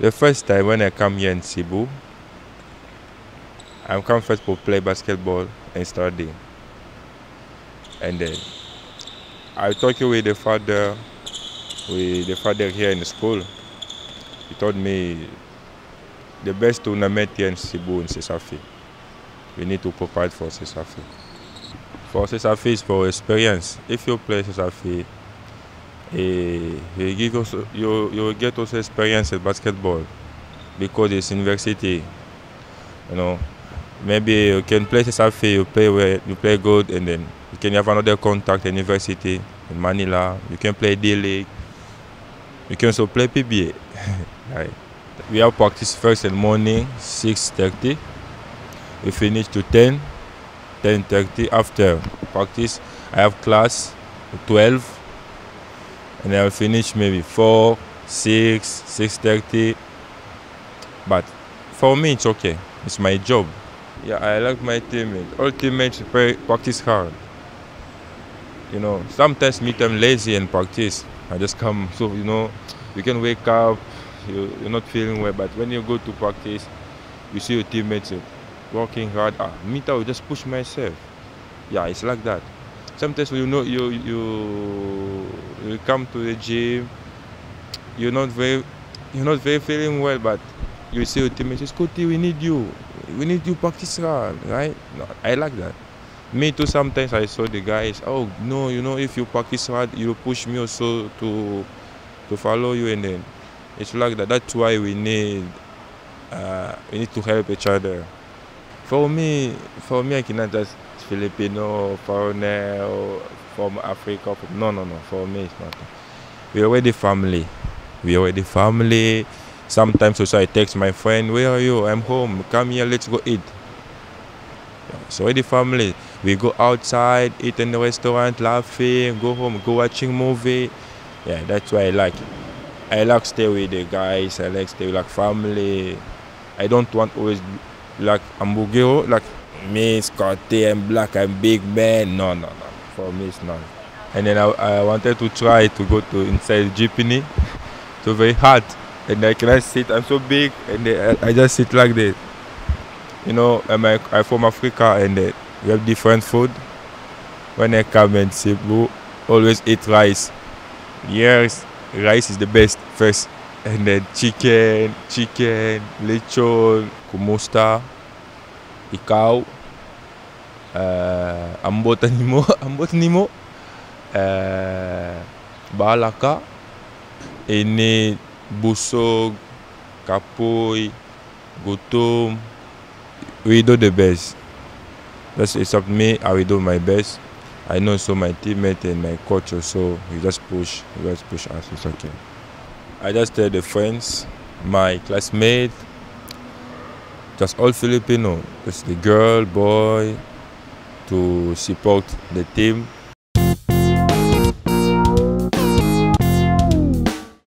The first time when I come here in Cebu, I come first to play basketball and study. And then I talked with the father, with the father here in school. He told me the best tournament here in Cebu in Cesafi. We need to prepare for Cesafi. For Cesafi is for experience. If you play Cesafi, Eh, you, give also, you, you get also experience at basketball because it's university. You know, maybe you can play Cesafi, you play where you play good, and then you can have another contact at university in Manila. You can play D League. You can also play PBA. right. We have practice first in morning, 6.30. We finish to 10, 10.30. After practice, I have class 12. And I'll finish maybe 4, 6, 6.30. But for me, it's okay. It's my job. Yeah, I like my teammates. All teammates play, practice hard. You know, sometimes me I'm lazy and practice. I just come, so you know, you can wake up, you, you're not feeling well, but when you go to practice, you see your teammates working hard. Ah, me too, just push myself. Yeah, it's like that. Sometimes you know you you you come to the gym, you're not very you're not very feeling well, but you see your teammates, Scoty, we need you. We need you practice hard, right? No, I like that. Me too. Sometimes I saw the guys. Oh no, you know, if you practice hard, you push me also to to follow you, and then it's like that. That's why we need uh, we need to help each other. For me, for me, I cannot just Filipino, foreigner, or from Africa. No, no, no. For me, it's not. We already family. We already family. Sometimes also I text my friend, "Where are you? I'm home. Come here. Let's go eat." It's already family. We go outside, eat in the restaurant, laughing, go home, go watching movie. Yeah, that's why I like. I like stay with the guys. I like stay with like family. I don't want always like hamburger, like me, Scoty, I'm black, I'm big man. No, no, no. For me, it's not. And then I, I wanted to try to go to inside jeepney. So very hard, and I cannot sit. I'm so big, and I, I just sit like this. You know, I'm, I'm from Africa, and uh, we have different food. When I come in Cebu, always eat rice. Yes, rice is the best first. And then chicken, chicken, lechon, kumusta, ikaw, uh, nimo, ambot uh, bahala ka, ini busog, kapoy, gutom. We do the best. That's to me. I will do my best. I know so my teammate and my coach also. We just push, we just push us. It's okay. I just tell the friends, my classmate, just all Filipino, just the girl, boy, to support the team